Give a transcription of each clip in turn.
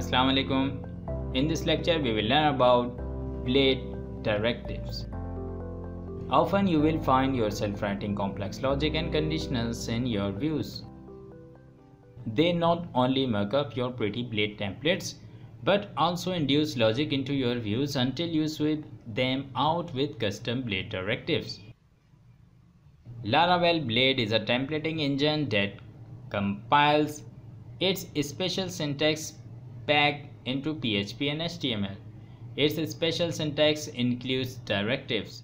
Assalamu alaikum. In this lecture we will learn about blade directives. Often you will find yourself writing complex logic and conditionals in your views. They not only mark up your pretty blade templates but also induce logic into your views until you sweep them out with custom blade directives. Laravel Blade is a templating engine that compiles its special syntax back into PHP and HTML. Its special syntax includes directives.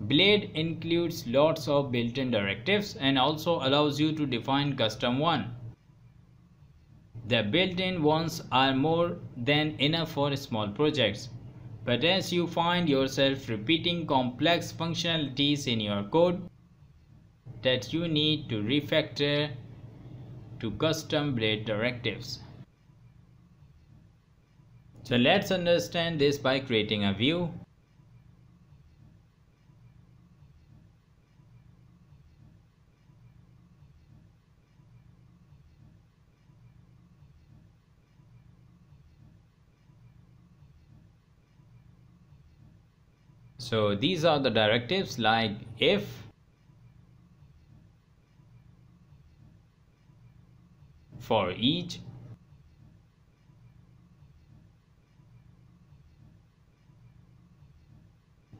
Blade includes lots of built-in directives and also allows you to define custom one. The built-in ones are more than enough for small projects. But as you find yourself repeating complex functionalities in your code that you need to refactor to custom blade directives. So let's understand this by creating a view. So these are the directives like if for each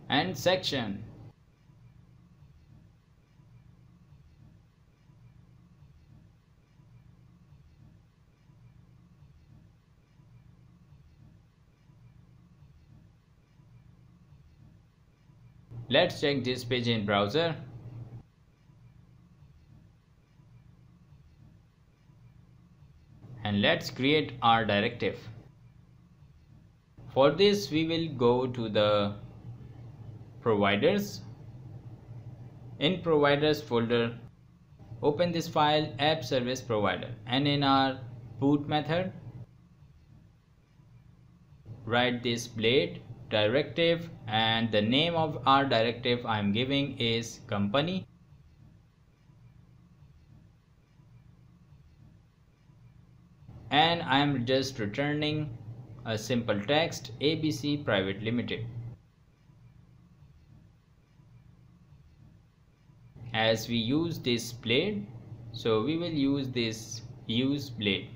and section Let's check this page in browser. And let's create our directive. For this we will go to the providers. In providers folder open this file app service provider and in our boot method write this blade directive and the name of our directive I am giving is company. And I am just returning a simple text ABC Private Limited. As we use this blade so we will use this use blade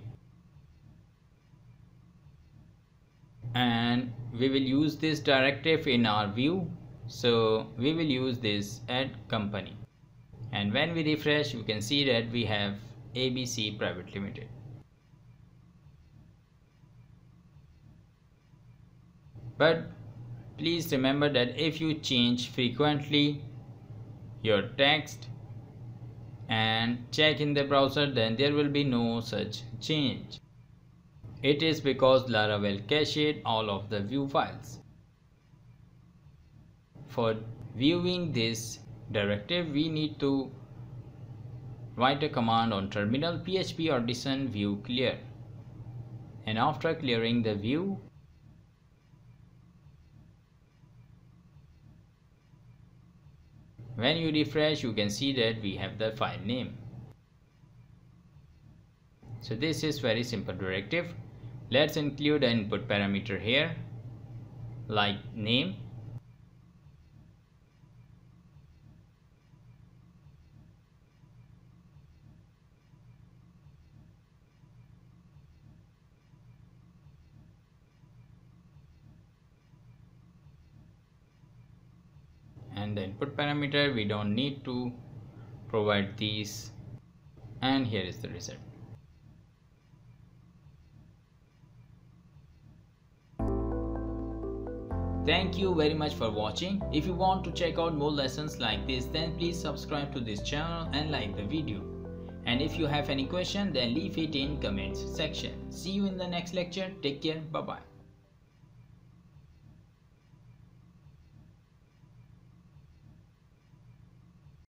and we will use this directive in our view. So we will use this add company. And when we refresh you can see that we have ABC private limited. But please remember that if you change frequently your text and check in the browser then there will be no such change it is because Laravel cached all of the view files. For viewing this directive, we need to write a command on terminal php artisan view clear. And after clearing the view, when you refresh, you can see that we have the file name. So this is very simple directive let's include an input parameter here like name. And the input parameter we don't need to provide these. And here is the result Thank you very much for watching. If you want to check out more lessons like this then please subscribe to this channel and like the video. And if you have any question then leave it in comments section. See you in the next lecture. Take care. Bye bye.